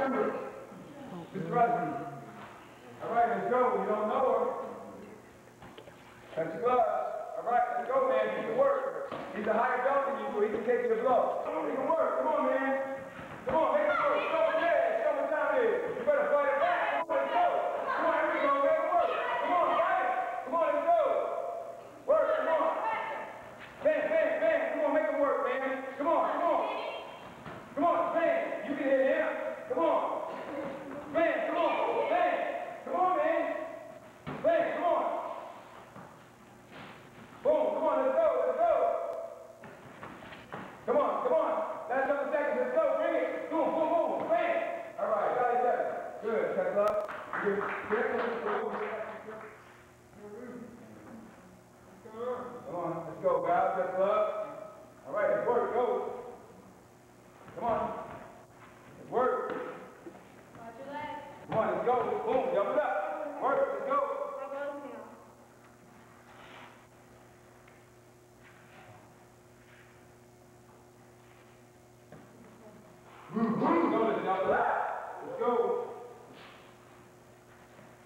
Kimberly. Miss Rusty. All right, let's go. You don't know her. Touch your gloves. All right, let's go, man. He can work. He's a higher belt than you, so he can take your blow. He can work. Come on, man. Go, let's jump. Let's go.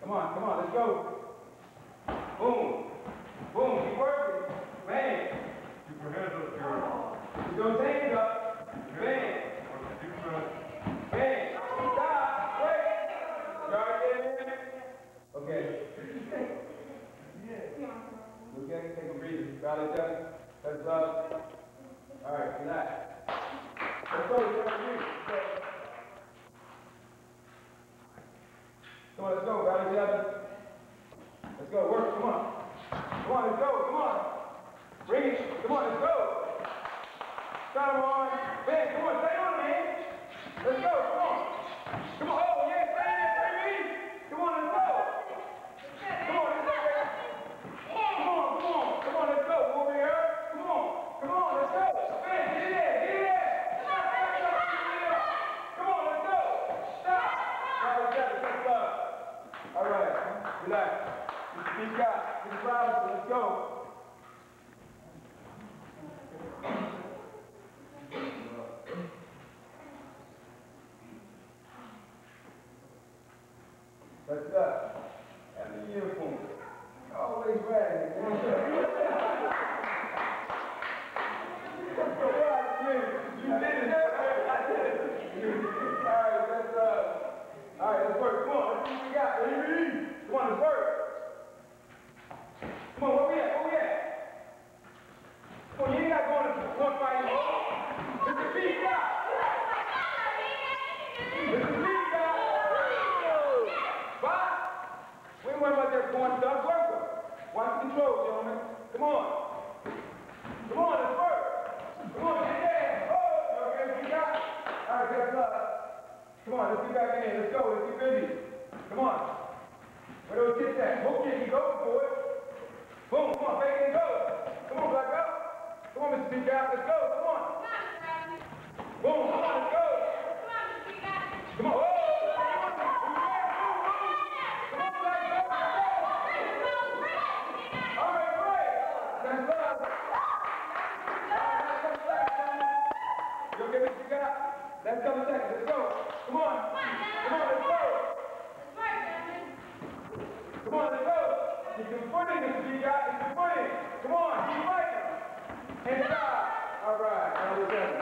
Come on, come on, let's go. Boom. Boom, keep working. Bang. Keep your hands up here. Keep those hands up. Bang. Deep breath. Bang. Stop. Wait. Start. Okay. Okay, take a breather. Got it done. Heads up. All right, relax. Let's go. Let's go. Come on, let's go. Got it done. Let's go. Work. Come on. Come on, let's go. Come on. Bring it. Come on, let's go. Start 'em on. Man, come on, stay on, man. Let's go. Come on. Come on. Oh, yeah, stay there, baby. Come on, let's go. Come on, let's go. baby. Come on, come on. Come on, let's go. Over here. Come on. Come on, let's go. Man, get in there. Get in there. Stop, stop, stop. Get in there. Come on, let's go. Stop. All right, got it. Let's go. All right. Relax. Mr. Peacock, Mr. Robinson, let's go. Let's go. And the uniform. Always ready. You did it. I did it. All right, let's, uh, all right, let's work. Come on, let's see what we got. baby. Come on, let's work. Come on, where we at? Where we at? Come on, you ain't got going to one fight. Mr. Peacock. Mr. Peacock. Bye. We ain't worried about that going stuff. Work them. Watch the control, gentlemen. Come on. Come on, let's work. Come on, get there. Oh, okay, Peacock. All right, that's up. Come on, let's get back in here. Let's go. Let's get busy. Come on. Where those kids at? Hook kick, he goes for it. Boom, come on, fake and go. Come on, Black Belt. Come on, Mr. Peacock, let's go. Come on. Boom, come on, let's go. Come on. Oh, come on. Come on, Black Belt. All right, great. That's love. You okay, Mr. Peacock? Last couple seconds. Let's go. Come on. Come on, let's go. Come on, let's go. Keep your footing, Mr. Peacock. Keep your footing. Come on, keep fighting. And stop. All right, we're done.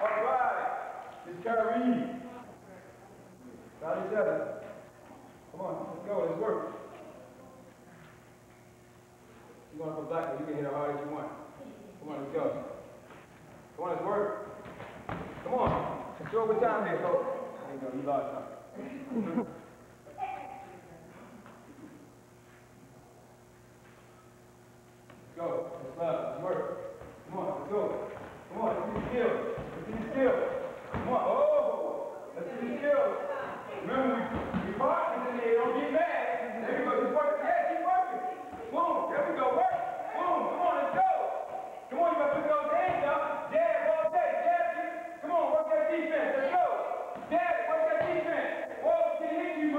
All right. Miss Kyrie. Each other. Come on, let's go. Let's work. You want to go back, you can hit as hard as you want. Come on, let's go. Come on, let's work. Come on. It's overtime here, coach. There you go, you lost time. Let's go. Let's love. Let's work. Come on, let's go. Come on, let's see the skills. Let's see the skills. Come on. Oh, let's see the skills. Remember, we, we partners in here. Don't get mad. There we go. Just work. Yeah, keep working. Boom. There we go. Work. Boom. Come on, let's go. Come on, you gotta put those hands up. Jab all day. Jab. Come on, work that defense. Let's go. Jab. Work that defense. Whoa, can you hit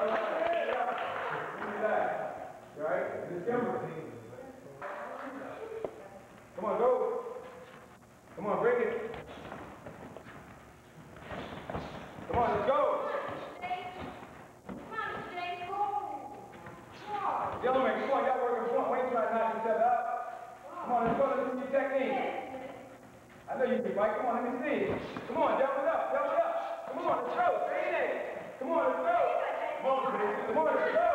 All right, relax. You all right? Miss Kimber. Come on, go. Come on, break it. Come on, let's go. Gentlemen, come on, y'all working front. Wait till I knock yourself out. Come on, let's go. Let's see your technique. I know you can fight. Come on, let me see. Come on, double it up, double it up. Come on, let's go. Stay in there. Come on, let's go. Come on, come on, let's go.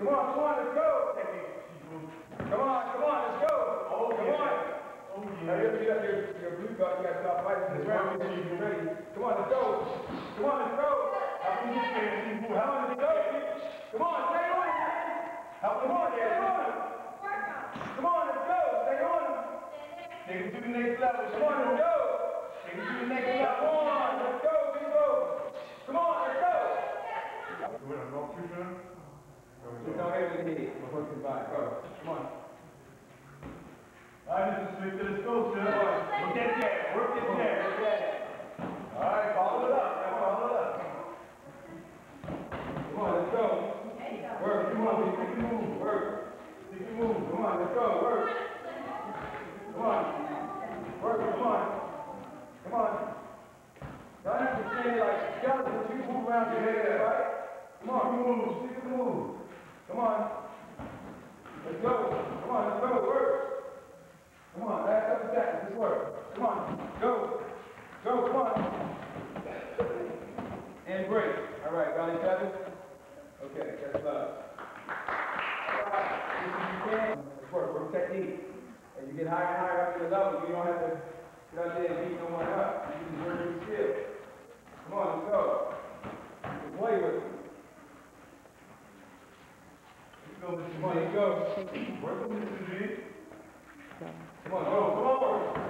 Come on, come on, Come on, come on, let's go. Take it to the next level. Come on, let's go. Take it to the next Come on, let's go, people. Come on, let's go. You wanna knock you, son? Just don't hit with the head. We're working by. Go. Come on. All right, Mr. Smith, let's go, sir. Work that jab, work that jab. All right, follow it up, man, follow it up. Come on, let's go. Work. Come on, people. Make your move. Work. Make your move. Come on, let's go. Work. Come on. Work. Come on. Come on. Y'all have to stay like skeletons. You head, right? Come on. Move. Stick and move. Come on. Let's go. Come on, let's go. Work. Come on, last couple seconds. Let's work. Come on. Go. Go. Come on. And break. All right, got each other? Okay, that's love. All right, if you can, let's work, work technique. As you get higher and higher up your level, you don't have to get out there and beat no one up. You can work your skill. Come on, let's go. Away with it. Go, Come on, go. Mr. G. Come on, go. Come on.